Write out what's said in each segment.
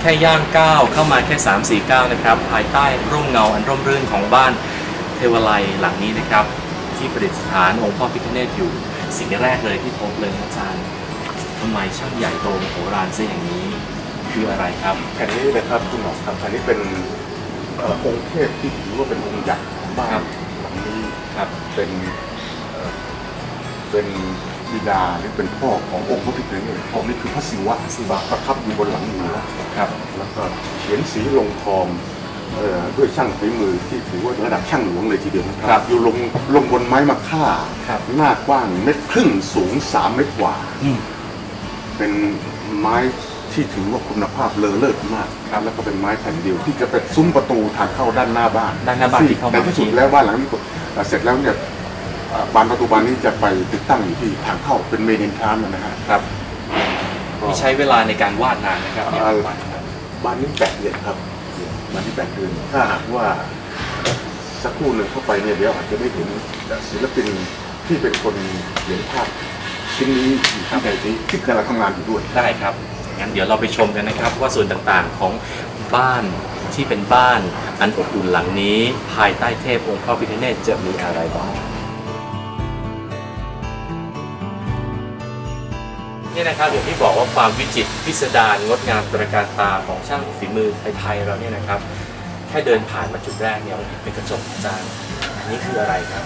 แค่ย่างก้าวเข้ามาแค่ 3 4ก้าวนะครับ ภายใต้ร่มเงาอันร่มรื่นของบ้านเทวไลยหลังนี้นะครับ ที่ประดิษฐานองค์พ่อพิฆเนศอยู่ สิ่งแรกเลยที่พบเลยนะอาจารย์ทำไมช่างใหญ่โตมโหฬารซะอย่างนี้คืออะไรครับแผ่นนี้นะครับคุณหมอครับอันนี้เป็นเอ่อองค์เทพที่ถือว่าเป็นองค์ใหญ่ของบ้าครันบหลังนี้ครับเป็นเอ่อเป็น บิดาหรือเป็นพ่อขององค์พระพิฆเนศองค์นี้คือพระศิวะศิวะประทับอยู่บนหลังเรือครับแล้วก็เขียนสีลงทองเอ่อด้วยช่างฝีมือที่ถือว่าระดับช่างหลวงเลยทีเดียวนะคครัรับอยู่ลงลงบนไม้มะค่าครับหน้ากว้างเม็ดครึ่งสูงสามเมตรกว่าอืมเป็นไม้ที่ถือว่าคุณภาพเลอเลิศมากครับแล้วก็เป็นไม้แผ่นเดียวที่จะเป็นซุ้มประตูทางเข้าด้านหน้าบ้านด้านหน้าบ้านที่เข้ามาแต่ที่สุดแล้วบ้านหลังนี้เอ่อเสร็จแล้วเนี่ยเอ่อ บานประตูบานนี้จะไปติดตั้งอยู่ที่ทางเข้าเป็นเมนเอนทรานนะฮะครับที่ใช้เวลาในการวาดนานนะครับเนี่ยเอ่อวาดครับบ้านนี้แปดเดือนครับบ้านนี้แปดเดือนถ้าหากว่าสักครู่หนึ่งเข้าไปเนี่ยเดี๋ยวอาจจะได้เห็นศิลปินที่เป็นคนเขียนภาพชิ้นนี้อยู่ที่ไหนที่ที่กำลังทำงานอยู่ด้วยได้ครับงั้นเดี๋ยวเราไปชมกันนะครับว่าส่วนต่างๆของบ้านที่เป็นบ้านอันอบอุ่นหลังนี้ ภายใต้องค์พ่อพระพิฆเนศจะมีอะไรบ้าง นี่นะครับอย่างที่บอกว่าความวิจิตรพิสดารงดงามตระการตาของช่างฝีมือไทยๆเราเนี่ยนะครับ แค่เดินผ่านมาจุดแรกเนี่ยเราเห็นเป็นกระจกอาจารย์อันนี้คืออะไรครับ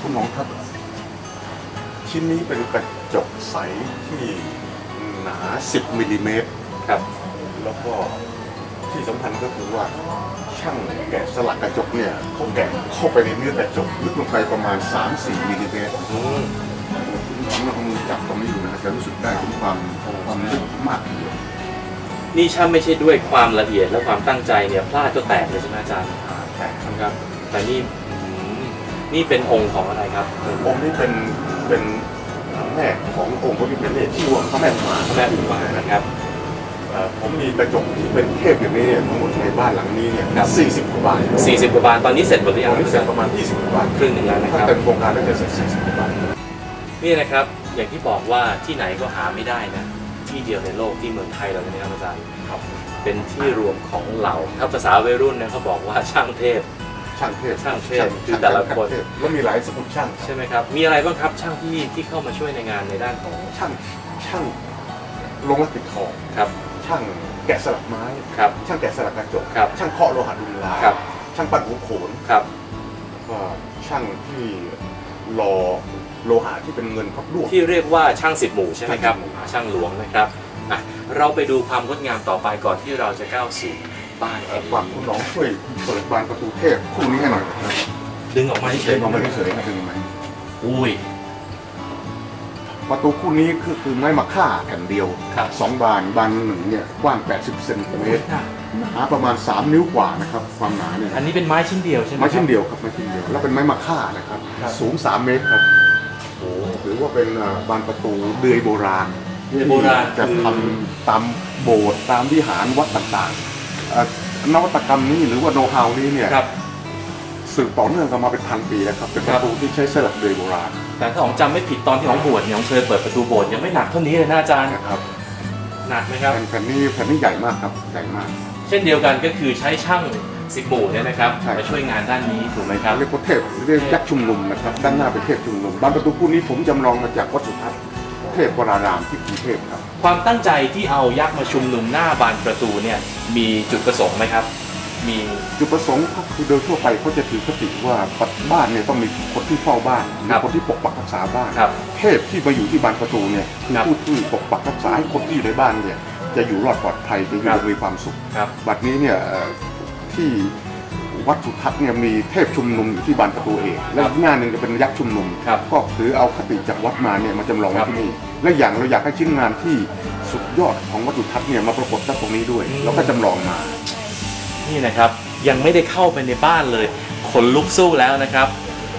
คุณน้องครับ ชิ้นนี้เป็นกระจกใสที่หนา 10มิลลิเมตรครับ แล้วก็ที่สำคัญก็คือว่าช่างแกะสลักกระจกเนี่ยเขาแกะเข้าไปในเนื้อกระจกลึกลงไปประมาณ 3-4มิลลิเมตรอืม ผมเราเอามือจับตรงนี้อยู่นะครับจะรู้สึกได้ถึงความความลึกมากทีเดียวนี่ช่างไม่ใช่ด้วยความละเอียดและความตั้งใจเนี่ยพลาดก็แตกเลยใช่ไหมอาจารย์แต่ครับ แต่นี่อืมนี่เป็นองค์ของอะไรครับองค์นี้เป็นเป็นแม่ขององค์พระพิฆเนศที่ว่าพระแม่อุมาพระแม่อุมานะครับ เอ่อผมมีกระจกที่เป็นเทพอย่างนี้เนี่ยทั้งหมดในบ้านหลังนี้เนี่ยครับ40กว่าบาท40กว่าบาทตอนนี้เสร็จหมดหรือตยังอนนี้เสร็จประมาณ 20กว่าบาทครึ่งหนึ่งแล้วนะคถ้ารับ เต็มโครงการแล้วจะเสร็จ40กว่าบาท นี่นะครับอย่างที่บอกว่าที่ไหนก็หาไม่ได้นะ ที่เดียวในโลกที่เมืองไทยเราเนี่ยนะครับอาจารย์ครับเป็นที่รวมของเหล่าถ้าภาษาวัยรุ่นนะเขาบอกว่าช่างเทพ ช่างเทพช่างเทพคือแต่ละคนช่างเทพแล้วมีหลายสกุลช่างใช่ไหมครับ มีอะไรบ้างครับช่างที่ที่เข้ามาช่วยในงานในด้านของช่างช่างลงรักปิดทองครับช่างแกะสลักไม้ครับช่างแกะสลักกระจกครับช่างเคาะโลหะดุลลายครับช่างปั้นหัวโขนครับก็ช่างที่หล่อ โลหะที่เป็นเงินพับลวกที่เรียกว่าช่างสิบหมู่ใช่ไหมครับช่างสิบหมู่อ่าช่างหลวงนะครับอะเราไปดูความงดงามต่อไปก่อนที่เราจะก้าวสู่บ้านเอ่แห่องฝากคุณน้องช่วยเปิดบานประตูเทพคู่นี้ให้หน่อยนะครับดึงออกมาเฉเชิญยออกมาเฉยๆนะดึงไหมๆอุ้ยประตูคู่นี้คือคือไม้มะค่าแผ่นเดียวครับสองบานบานหนึ่งเนี่ยกว้าง 80เซนติเมตรหนาประมาณ 3 นิ้วกว่านะครับความหนาเนี่ยอันนี้เป็นไม้ชิ้นเดียวใช่ไหมไม้ชิ้นครับเดียวครับไม้ชิ้นเดียวแล้วเป็นไม้มะค่านะครับครับสูง 3 เมตรครับ โอ้ถือว่าเป็นเอ่อบานประตูเดือยโบราณเดือยโบราณที่จะคือทำตามโบสถ์ตามวิหารวัดต่างๆเอ่อนวัตกรรมนี้หรือว่าโน้ตฮาวนี้เนี่ยครับสืบต่อเนื่องกันมาเป็นพันปีแล้วครับเป็นประตูที่ใช้สลักเดือยโบราณ แต่ถ้าผมจำไม่ผิดตอนที่ผมบวชเนี่ยผมเคยเปิดประตูโบสถ์ยังไม่หนักเท่านี้เลยนะอาจารย์นะครับหนักไหมครับแผ่นแผ่นนี้แผ่นนี้ใหญ่มากครับใหญ่มาก เช่นเดียวกันก็คือใช้ช่าง สิบหมู่เนี่ยนะครับใช่ มาช่วยงานด้านนี้ถูกไหมครับ เรียกว่าเทพเรียกยักษ์ชุมนุมนะครับด้านหน้าเป็นเทพชุมนุมบานประตูคู่นี้ผมจำลองมาจากวัดสุทัศน์เทพวรารามที่กรุงเทพครับ ความตั้งใจที่เอายักษ์มาชุมนุมหน้าบานประตูเนี่ยมีจุดประสงค์ไหมครับ มี จุดประสงค์ก็คือโดยทั่วไปเขาจะถือคติว่าบ้านเนี่ยต้องมีคนที่เฝ้าบ้านมีคนที่ปกปักรักษาบ้าน ครับ เทพที่มาอยู่ที่บานประตูเนี่ยคือครับผู้ที่ปกปักรักษาให้คนที่อยู่ในบ้านเนี่ยจะอยู่รอดปลอดภัยจะอยู่ครับอย่างมีความสุข ครับ บัดนี้เนี่ยเอ่อ ที่วัดสุทัศน์เนี่ยมีเทพชุมนุมอยู่ที่บานประตูเองและอีกหน้าหนึ่งจะเป็นยักษ์ชุมนุม ครับก็ถือเอาคติจากวัดมาเนี่ยมาจำลองไว้ที่นี่และอย่างเราอยากให้ชิ้นงานที่สุดยอดของวัดสุทัศน์เนี่ยมาปรากฏณตรงนี้ด้วยอืมแล้วก็จำลองมา นี่นะครับยังไม่ได้เข้าไปในบ้านเลยขนลุกสู้แล้วนะครับ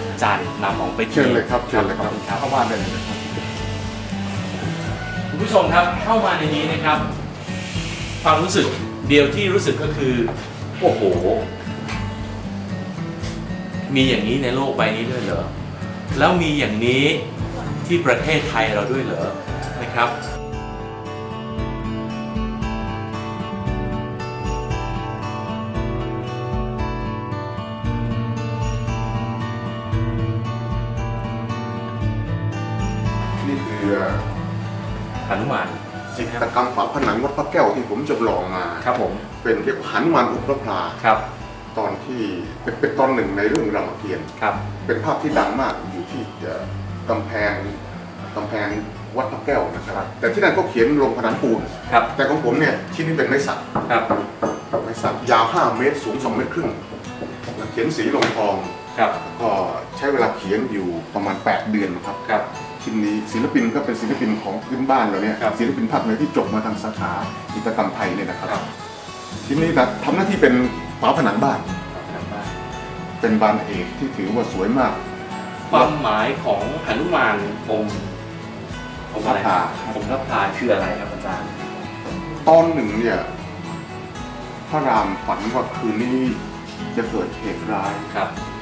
อาจารย์นำออกไปทีเชิญเลยครับเชิญเลยคขรัอบบคุณครับเข้าบ้านได้เลยนะครับคุณผู้ชมครับเข้ามาในนี้นะครับ ความรู้สึกเดียวที่รู้สึกก็คือ โอ้โห มีอย่างนี้ในโลกใบนี้ด้วยเหรอ แล้วมีอย่างนี้ที่ประเทศไทยเราด้วยเหรอนะครับ กรรมฝาผนังวัดพระแก้วที่ผมจำลองมาครับผมเป็นเรียกว่าหันุมานอุปพราครับ ตอนที่เป็นเป็นตอนหนึ่งในเรื่องรามเกียรติ์ครับ เป็นภาพที่ดังมากอยู่ที่เอ่อกำแพงกำแพงวัดพระแก้วนะครับ แต่ที่นั่นก็เขียนลงผนังปูนครับ แต่ของผมเนี่ยชิ้นนี้เป็นไม้สักครับไม้สักยาว 5 เมตรสูง 2 เมตรครึ่งเขียนสีลงทองครับก็ใช้เวลาเขียนอยู่ประมาณ 8 เดือนนะครับครับ ชิ้นนี้ ศิลปินก็เป็นศิลปินของพื้นบ้านเราเนี่ยครับศิลปินภาคเหนือที่จบมาทางสาขาจิตรกรรมไทยเนี่ยนะครับครับชิ้นนี้นะทำหน้าที่เป็นฝาผนังบ้านครับเป็นบานเอกที่ถือว่าสวยมาก ความหมายของหนุมานองค์องค์อะไรพระพาองค์พระพาคืออะไรครับอาจารย์ตอนหนึ่งเนี่ยพระรามฝันว่าคืนนี้จะเกิดเหตุร้ายครับเอ่อ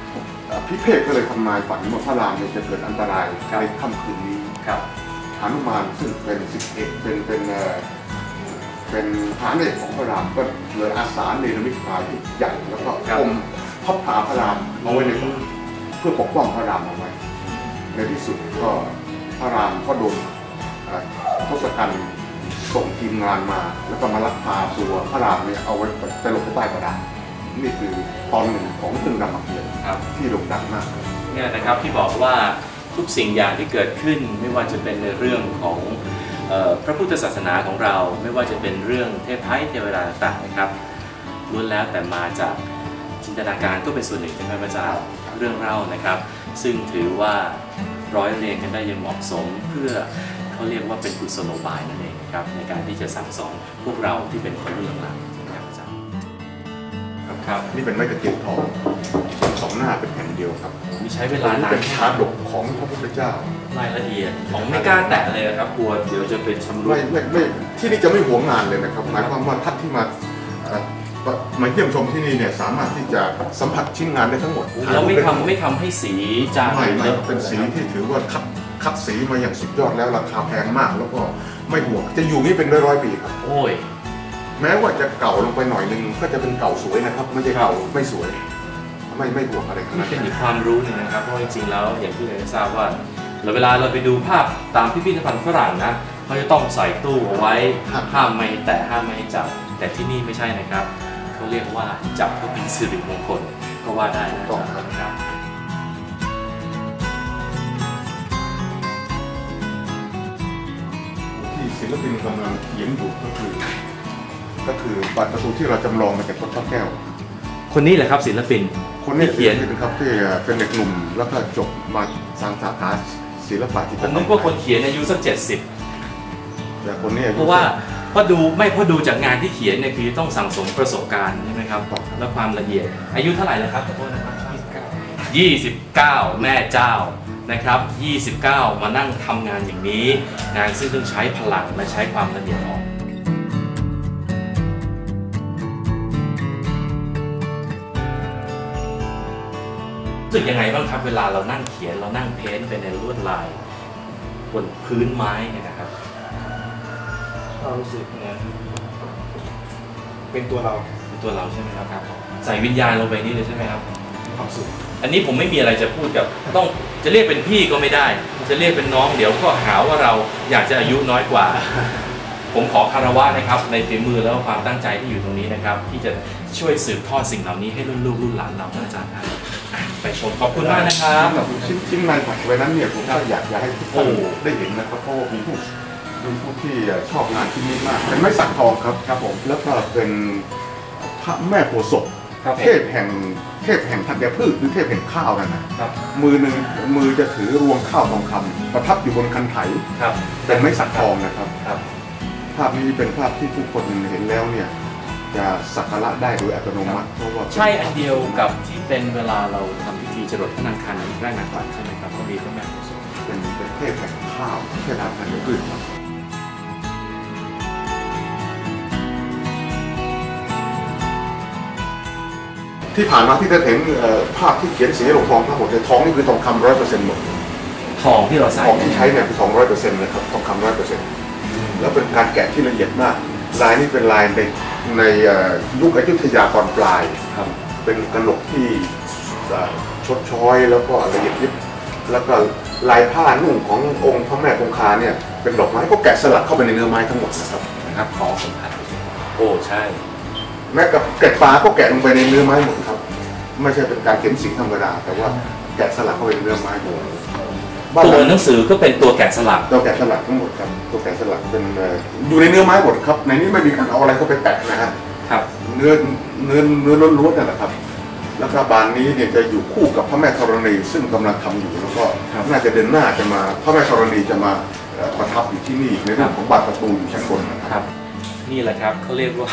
พิเภกก็เลยทำนายฝันว่าพระรามเนี่ยจะเกิดอันตรายครับในค่ำคืนนี้ครับหานุมานซึ่งเป็นสิบเอกเป็นเป็นเอ่อเป็นฐานเอกของพระรามก็เลยอาสาเนรมิตกายที่ใหญ่แล้วก็อมพับผาพระรามเอาไว้ในเพื่อปกป้องพระรามเอาไว้ในที่สุดก็พระรามก็โดนเอ่อทศกัณฐ์ส่งทีมงานมา แล้วก็มาลักพาตัวพระรามเนี่ยเอาไว้ไปลงใต้ประดาน นี่คือตอนหนึ่งของเรื่องรามเกียรติ์ครับ ที่โด่งดังมากเนี่ยนะครับที่บอกว่าทุกสิ่งอย่างที่เกิดขึ้นไม่ว่าจะเป็นในเรื่องของเออพระพุทธศาสนาของเรา ไม่ว่าจะเป็นเรื่องเทพไทยเทวดาต่างๆนะครับล้วนแล้วแต่มาจากจินตนาการก็เป็นส่วนหนึ่งใช่ไหมพระอาจารย์เรื่องเล่านะครับ ซึ่งถือว่าร้อยเรียงกันได้อยังเหมาะสมเพื่อเขาเรียกว่าเป็นกุศโลบายนั่นเองนะครับในการที่จะสั่งสอนพวกเราที่เป็นคนรุ่นหลัง ครับนี่เป็นไม้ตะเกียบทองสองหน้าเป็นแผ่นเดียวครับมีใช้เวลานานเป็นชาดกของพระพุทธเจ้ารายละเอียดผมไม่กล้าแตะเลยครับกลัวเดี๋ยวจะเป็นชำรุไม่ดไม่ไม่ที่นี่จะไม่หวงงานเลยนะครับหมายความว่าท่านที่มาเอ่อมาเยี่ยมชมที่นี่เนี่ยสามารถที่จะสัมผัสชิ้นงานได้ทั้งหมดแล้วไม่ทำไม่ทำให้สีจางไม่เลไม่ยเป็นสีที่ถือว่าคัดคัดสีมาอย่างสุดยอดแล้วราคาแพงมาก แล้วก็ไม่ห่วงจะอยู่นี่เป็นร้อยร้อยๆปีครับโอ้ย แม้ว่าจะเก่าลงไปหน่อยนึงก็จะเป็นเก่าสวยนะครับ ไม่ใช่เก่าไม่สวย ไม่ไม่ห่วงอะไรทั้งนี่นั้นเป็นอีกความรู้หนึ่งนะครับเพราะจริงๆแล้วอย่างที่เราได้ทราบว่าเราเวลาเราไปดูภาพตามพิพิธภัณฑ์ฝรั่งนะเขาจะต้องใส่ตู้เอาไว้ห้ามไม่ให้แตะห้ามไม่ให้จับ แต่ที่นี่ไม่ใช่นะครับเขาเรียกว่าจับเพื่อเป็นสิริมงคลก็ว่าได้นะอาจารย์ครับที่ศิลปินกำลังเขียนอยู่ก็คือ ก็คือบานประตูที่เราจำลองมาจากต้นพระแก้ว คนนี้แหละครับศิลปิน คนนี้ที่เขียน เป็นครับที่เป็นเด็กหนุ่มแล้วก็จบมาสางสาขาศิลปะจิตรผกรมรมนึกว่าคนเขียนอายุสักเจ็ดสิบแต่คนนี้อยุเพราะว่าเพราะดูไม่เพราะดูจากงานที่เขียนเนี่ยคือต้องสั่งสมประสบการณ์ใช่ไหมครับและความละเอียด อายุเท่าไหร่แล้วครับขอโทษนะครับ29 แม่เจ้านะครับ 29 มานั่งทำงานอย่างนี้ งานซึ่งต้องใช้พลังและใช้ความละเอียดอ่อน สึกยังไงบ้างครับเวลาเรานั่งเขียนเรานั่งเพ้นท์ไปในลวดลาย บนพื้นไม้เนี่ยนะครับเรารู้สึกเหมือนเป็นตัวเราเป็นตัวเราใช่ไหมครับครับใส่วิญญาณลงไปนี่เลยใช่ไหมครับมีความสุขอันนี้ผมไม่มีอะไรจะพูดกับ ต้องจะเรียกเป็นพี่ก็ไม่ได้ จะเรียกเป็นน้องเดี๋ยวก็หาว่าเราอยากจะอายุน้อยกว่า ผมขอคารวะนะครับ ในฝีมือแล้วก็ความตั้งใจที่อยู่ตรงนี้นะครับ ที่จะ ช่วยสืบทอดสิ่งเหล่านี้ให้รุ่นลูกรุ่นหลานเรานะอาจารย์ครับอะไปชมขอบคุณมากนะครับ ชิ้นชิ้นงานถักไว้นั้นเนี่ยผมก็อยากอยากให้ทุกท่านโอ้ได้เห็นนะครับเพราะว่ามีผู้มีผู้ที่ชอบงานชิ้นนี้มาก เป็นไม้สักทองครับครับผมแล้วก็เป็นพระแม่โพธิ์ศพครับเทพแห่งเทพแห่งธัญพืชหรือเทพแห่งข้าวนั่นนะครับมือหนึ่งมือจะถือรวงข้าวทองคำประทับอยู่บนคันไถครับเป็นไม้สักทองนะครับ ครับ ภาพนี้เป็นภาพที่ทุกคนเห็นแล้วเนี่ย จะสักการะได้โดยอัตโนมัติเพราะว่าใช่อันเดียวกับที่เป็นเวลาเราทำพิธีจรดพระนางคันแรกนางขวัญใช่ไหมครับก็มีพระแม่โพธิ์ศพเป็นเป็นเทพแห่งข้าวเทพแห่งธัญพืชครับที่ผ่านมาที่ได้เห็นเอ่อภาพที่เขียนสีลงทองทั้งหมดเลยทองนี่คือทองคำร้อยเปอร์เซ็นต์หมดทองที่เราใส่ทองที่ใช้เนี่ยคือทองร้อยเปอร์เซ็นต์นะครับทองคำร้อยเปอร์เซ็นต์แล้วเป็นการแกะที่ละเอียดมาก ลายนี่เป็นลายในในเอ่อยุคอยุธยาตอนปลายครับ เป็นกระหนกที่เอ่อชดช้อยแล้วก็ละเอียดยิบแล้วก็ลายผ้านุ่งขององค์พระแม่คงคาเนี่ยเป็นดอกไม้ก็แกะสลักเข้าไปในเนื้อไม้ทั้งหมดนะครับนะครับของสัมผัสโอ้ใช่ แม้กับเกล็ดปลาก็แกะลงไปในเนื้อไม้หมดครับ ไม่ใช่เป็นการเขียนสีธรรมดา แต่ว่าแกะสลักเข้าไปในเนื้อไม้หมดบ้าน ตัวหลังหนังสือก็เป็นตัวแกะสลักเราแกะสลักทั้งหมดครับตัวแกะสลักเป็นเอ่ออยู่ในเนื้อไม้หมดครับ ในนี้ไม่มีการเอาอะไรเข้าไปแปะนะฮะครับ เนื้อเนื้อเนื้อล้วนๆนั่นแหละครับแล้วก็บานนี้เนี่ยจะอยู่คู่กับพระแม่ธรณี ซึ่งกำลังทำอยู่แล้วก็ครับน่าจะเดือนหน้าจะมาพระแม่ธรณีจะมาเอ่อประทับอยู่ที่นี่ในเรื่องของบานประตูอยู่ชั้นบนนะคครับรับ นี่แหละครับเขาเรียกว่า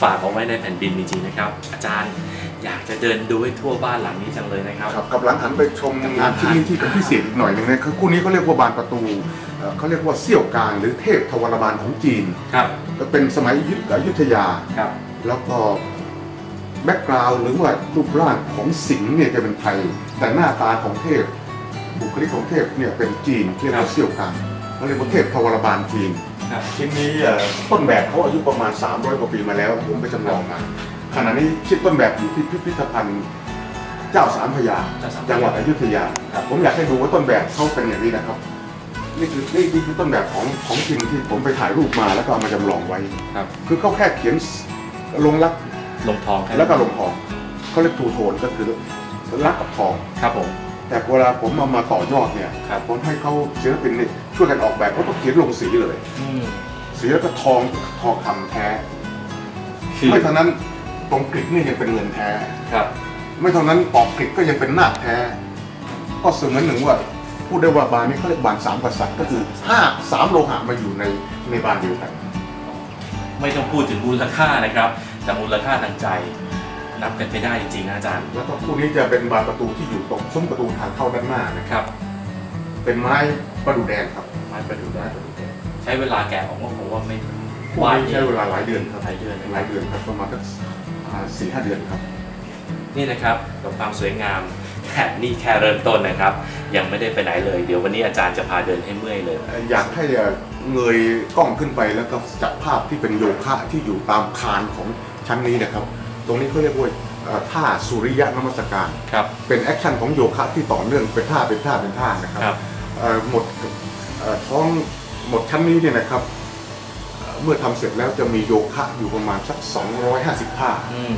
ฝากเอาไว้ในแผ่นดินจริงๆนะครับ อาจารย์ อยากจะเดินดูให้ทั่วบ้านหลังนี้จังเลยนะครับ ครับกับหลังหันไปชมงานที่นี่ที่เป็นพิเศษอีกหน่อยหนึ่งนะคือคู่นี้เขาเรียกว่าบานประตูเอ่อเขาเรียกว่าเซี่ยวกลางหรือเทพทวารบาลของจีน ครับเป็นสมัยอยุธอยุธยา ครับ แล้วก็แบ็กกราวด์หรือว่ารูปร่างของสิงห์เนี่ยจะเป็นไทย แต่หน้าตาของเทพ บุคลิกของเทพเนี่ยเป็นจีนเรียกว่าเซี่ยวกลางเขาเรียกว่าเทพทวารบาลจีนครับ ชิ้นนี้เอ่อต้นแบบเขาอายุประมาณ 300 กว่าปีมาแล้วผมไปจำลองมา ขณะนี้ชิ้นต้นแบบอยู่ที่พิพิธภัณฑ์เจ้าสามพระยาเจ้าสามพระยา จังหวัดอยุธยาครับผมอยากให้ดูว่าต้นแบบเขาเป็นอย่างนี้นะครับ นี่คือนี่นี่คือต้นแบบของของจริงที่ผมไปถ่ายรูปมาแล้วก็เอามาจำลองไว้ ครับคือเขาแค่เขียนลงรักลงทองค่นั้นแล้วก็ลงทองเขาเรียกทูโทนก็คือรักกับทอง ครับผม แต่เวลาผมเอามาต่อยอดเนี่ยครับ ผมให้เขาศิลปินนี่ช่วยกันออกแบบเขาต้องเขียนลงสีเลย อืมสีแล้วก็ทองทองคำแท้ คือไม่เท่านั้น ตรงกริกนี่ยังเป็นเงินแท้ ครับ ไม่เท่านั้นปอกกริกก็ยังเป็นนาคแท้ ก็เสมือนหนึ่งว่าพูดได้ว่าบานนี้เขาเรียกบานสามกษัตริย์ก็คือห้าสามโลหะมาอยู่ในในบานเดียวกัน ไม่ต้องพูดถึงมูลค่านะครับ แต่มูลค่าทางใจนับกันไปได้จริงๆนะอาจารย์ แล้วก็คู่นี้จะเป็นบานประตูที่อยู่ตรงซุ้มประตูทางเข้าด้านหน้านะครับครับ เป็นไม้ประดู่แดงครับไม้ประดู่ได้ใช้เวลาแกะออกมาผมว่าไม่คู่นี้ใช้เวลาหลายเดือนครับหลายเดือนนะหคลารับยเดือนครับประมาณสัก สี่ห้าเดือนครับ นี่นะครับกับความสวยงามแค่นี่แค่เริ่มต้นนะครับ ยังไม่ได้ไปไหนเลย เดี๋ยววันนี้อาจารย์จะพาเดินให้เมื่อยเลย อยากให้เงยกล้องขึ้นไปแล้วก็จับภาพที่เป็นโยคะที่อยู่ตามคานของชั้นนี้นะครับ ตรงนี้เขาเรียกว่าเอ่อท่าสุริยะนมัสการครับเป็น action ของโยคะที่ต่อเนื่องเป็นท่าเป็นท่าเป็นท่านะครับครับเอ่อหมดเอ่อท้องหมดชั้นนี้เนี่ยนะครับ เอ่อเมื่อทำเสร็จแล้วจะมีโยคะอยู่ประมาณสัก 250ท่าอืม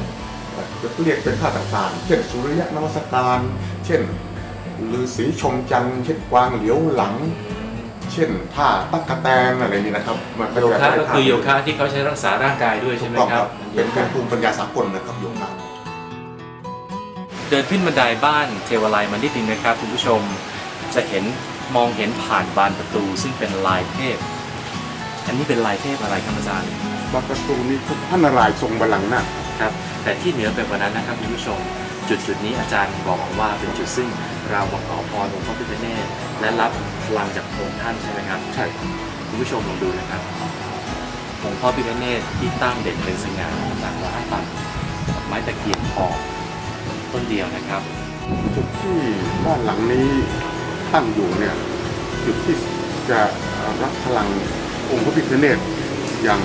จะเรียกเป็นท่าต่างๆ เช่นสุริยะนมัสการ เช่นฤาษีชมจันทร์เช่นกวางเหลียวหลัง เช่นท่าตักกะแตนอะไรนี่นะครับมันโยจคะได้ก็ท่าคือโยคะที่เขาใช้รักษาร่างกายด้วยใช่ไหมถูกต้องครับ เป็นเป็นภูมิปัญญาสากลนะครับโยคะเดินขึ้นบันไดบ้านเทวาลัยมานิดนึงนะครับ คุณผู้ชมจะเห็นมองเห็นผ่านบานประตูซึ่งเป็นลายเทพ อันนี้เป็นลายเทพอะไรครับอาจารย์บานประตูนี้คือพระนารายณ์ทรงบัลลังก์นาคครับ แต่ที่เหนือไปกว่านั้นนะครับคุณผู้ชม จุดจุดๆนี้อาจารย์บอกว่าเป็นจุดซึ่งเรามาขอพรองค์พระพิฆเนศและรับพลังจากองค์ท่านใช่ไหมครับ ใช่ครับคุณผู้ชมลองดูนะครับองค์พ่อพิฆเนศที่ตั้งเด่นเป็นสง่าจากร้านปักไม้ตะเคียนทองต้นเดียวนะครับ จุดที่บ้านหลังนี้ตั้งอยู่เนี่ย จุดที่จะรับพลัง องค์พระพิฆเนศอย่าง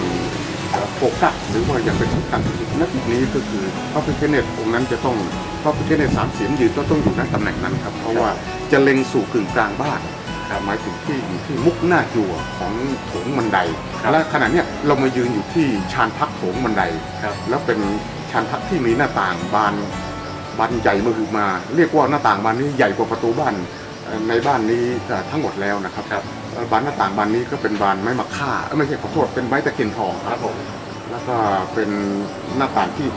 โฟกัสหรือว่าอย่างเป็นสำคัญที่สุดณจุดนี้ก็คือพระพิฆเนศองค์นั้นจะต้องพระพิฆเนศสามเสียนยืนก็ต้องอยู่ณตำแหน่งนั้นครับเพราะว่าจะเล็งสู่กึ่งกลางบ้านครับหมายถึงที่อยู่ที่มุกหน้าจั่วของโถงบันไดครับและขณะเนี้ยเรามายืนอยู่ที่ชานพักโถงบันไดครับแล้วเป็นชานพักที่มีหน้าต่างบานบานใหญ่มาคือมา เรียกว่าหน้าต่างบานนี้ใหญ่กว่าประตูบ้านเอ่อในบ้านนี้เอ่อทั้งหมดแล้วนะครับครั บเอ่อบานหน้าต่างบานนี้ก็เป็นบานไม้มะค่าเอ้ยไม่ใช่ขอโทษเป็นไม้ตะเคียนทองครับผมแล้วก็เป็นหน้าต่างที่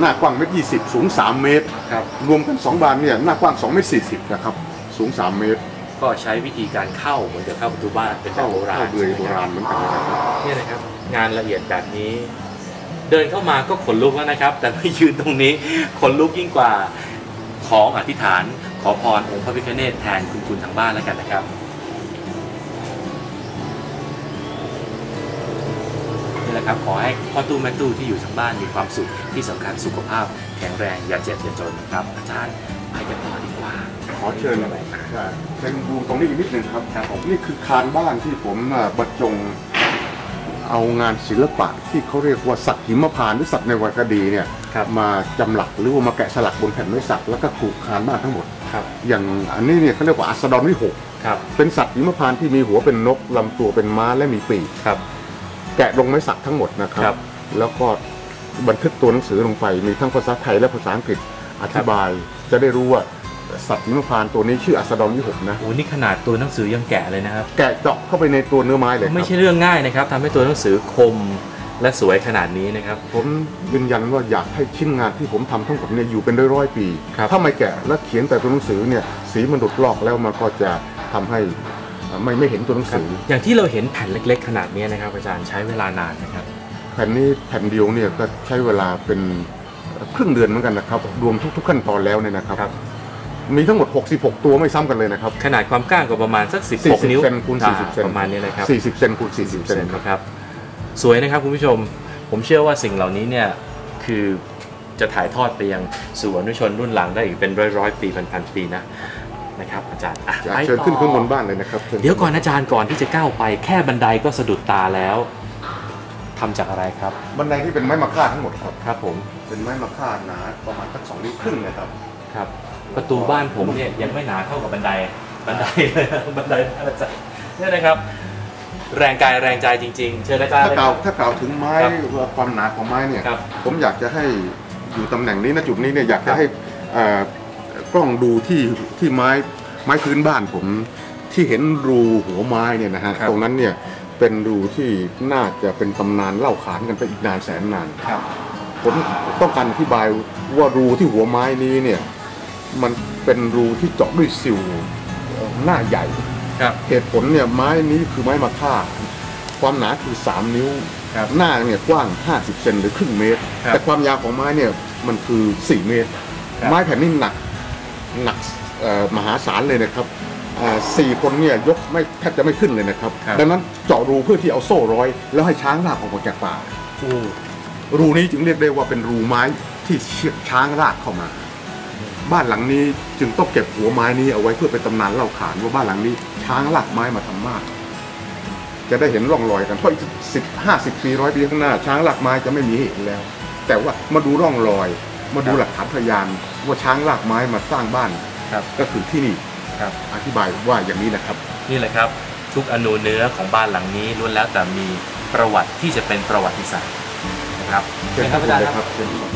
หน้ากว้างเมตรยี่สิบสูง3เมตรครับ รวมกันสองบานเนี่ยหน้ากว้าง2เมตรสี่สิบนะครับ สูง3เมตร ก็ใช้วิธีการเข้าเหมือนกับเข้าประตูบ้านเป็นแบบเข้าโบราณเข้าเบือยโบราณเหมือนกันนะครับ เนี่ยนะครับ งานละเอียดแบบนี้ เดินเข้ามาก็ขนลุกแล้วนะครับ แต่ไม่ยืนตรงนี้ขนลุกยิ่งกว่า ของอธิษฐาน ขอพรองค์พระพิฆเนศแทนคุณคุณทางบ้านแล้วกันนะครับ นี่แหละครับ ขอให้พ่อตู้แม่ตู้ที่อยู่ทางบ้านมีความสุขที่สำคัญสุขภาพ แข็งแรงอย่าเจ็บอย่าจนนะครับอาจารย์ไปกันต่อดีกว่า ขอเชิญเชิญดูตรงนี้อีกนิดหนึ่งครับครับผมนี่คือคานบ้านที่ผมอะบรรจงเอางานศิลปะที่เขาเรียกว่าสัตว์หิมพานต์หรือสัตว์ในวรรณคดีเนี่ยครับมาจำหลักหรือว่ามาแกะสลักบนแผ่นไม้สักแล้วก็ขูดคานบ้านทั้งหมดครับอย่างอันนี้เนี่ยเขาเรียกว่าอัสดรวิหกครับเป็นสัตว์หิมพานต์ที่มีหัวเป็นนกลำตัวเป็นม้าและมีปีกครับ แกะลงไม้สักทั้งหมดนะครัครับ แล้วก็บันทึกตัวหนังสือลงไป มีทั้งภาษาไทยและภาษาอังกฤษอธิบาย จะได้รู้ว่าสัตว์หิมพานต์ตัวนี้ชื่ออัสดรวิหกนะ โอ้นี่ขนาดตัวหนังสือยังแกะเลยนะครับ แกะเจาะเข้าไปในตัวเนื้อไม้เลยคไม่รับใช่เรื่องง่ายนะครับทำให้ตัวหนังสือคมและสวยขนาดนี้นะครับ ผมยืนยันว่าอยากให้ชิ้นงานที่ผมทำทั้งหมดเนี่ยอยู่เป็นร้อยๆปี ครับ ถ้าไม่แกะและเขียนแต่ตัวหนังสือเนี่ยสีมันหลุดลอกแล้วมันก็จะทำให้เอ่อ ไม่ไม่เห็นตัวหนังสือ อย่างที่เราเห็นแผ่นเล็ก ๆ ขนาดนี้นะครับอาจารย์ใช้เวลานานนะครับ แผ่นนี้แผ่นเดียวเนี่ยก็ใช้เวลาเป็นครึ่งเดือนเหมือนกันนะครับ รวมทุก ๆ ขั้นตอนแล้วเนี่ยนะครับครับมีทั้งหมด 66 ตัวไม่ซ้ำกันเลยนะครับ ขนาดความกว้างก็ประมาณสัก 16 40นิ้วเซนคูณอ่า40เซนประมาณนี้นะครับ 40 เซนคูณ40 เซนนะครับ สวยนะครับคุณผู้ชม ผมเชื่อว่าสิ่งเหล่านี้เนี่ยคือจะถ่ายทอดไปยังสู่อนุชนรุ่นหลังได้อีกเป็นร้อยร้อยๆปีพันๆปีนะ นะครับอาจารย์อะจะไปเชิญต่อ ขึ้นข้างบนบ้านเลยนะครับชิญเดี๋ยวก่อนอาจารย์ก่อนที่จะก้าวไปแค่บันไดก็สะดุดตาแล้วทำจากอะไรครับบันไดที่เป็นไม้มะค่าทั้งหมดครับ ครับผมเป็นไม้มะค่าหนาประมาณสักสองนิ้วครึ่งนะครับ ครับ ประตูบ้านผมเนี่ยยังไม่หนาเท่ากับบันไดบันไดเลยนะบันไดบ้านอาจารย์เนี่ยนะครับ แรงกายแรงใจจริง ๆ เชิญอาจารย์ถ้าเลยกคล่ารัวบ ถ้ากล่าวถึงไม้ครับว่าความหนาของไม้เนี่ย ครับผมอยากจะให้อยู่ตำแหน่งนี้นะจุดนี้เนี่ยอยากครัจะบให้เอ่อ กล้องดูที่ที่ไม้ไม้พื้นบ้านผมที่เห็นรูหัวไม้เนี่ยนะฮะครับตรงนั้นเนี่ยเป็นรูที่น่าจะเป็นตำนานเล่าขานกันไปอีกนานแสนนานครับผมต้องการอธิบายว่ารูที่หัวไม้นี้เนี่ยมันเป็นรูที่เจาะด้วยซิวเอ่อหน้าใหญ่ครับเหตุผลเนี่ยไม้นี้คือไม้มะค่า ความหนาคือ 3 นิ้วครับหน้าเนี่ยกว้าง 50 เซนหรือครึ่งเมตรครับแต่ความยาวของไม้เนี่ยมันคือ 4 เมตรครับไม้แผ่นนี้หนัก หนักเอ่อมหาศาลเลยนะครับเอ่อสี่คนเนี่ยยกไม่แทบจะไม่ขึ้นเลยนะครับครับ ดังนั้นเจาะรูเพื่อที่เอาโซ่ร้อย แล้วให้ช้างลากออกมาจากป่ารูนี้จึงเรียกได้ว่าเป็นรูไม้ที่เชือกช้างลากเข้ามา บ้านหลังนี้จึงต้องเก็บหัวไม้นี้เอาไว้เพื่อเป็นตำนานเล่าขานว่าบ้านหลังนี้ ช้างลากไม้มาทำมาก จะได้เห็นร่องรอยกันเพราะอีกสิบห้าสิบปีร้อยปีข้างหน้า ช้างลากไม้จะไม่มีให้เห็นแล้ว แต่ว่ามาดูร่องรอย มาดูหลักฐานพยาน ว่าช้างลากไม้มาสร้างบ้านครับ ก็คือที่นี่ครับ อธิบายว่าอย่างนี้นะครับ นี่แหละครับทุกอนูเนื้อของบ้านหลังนี้ล้วนแล้วแต่มีประวัติที่จะเป็นประวัติศาสตร์นะครับเชิญคครัรับบอาจารย์เลยคครับรับเชิญครับ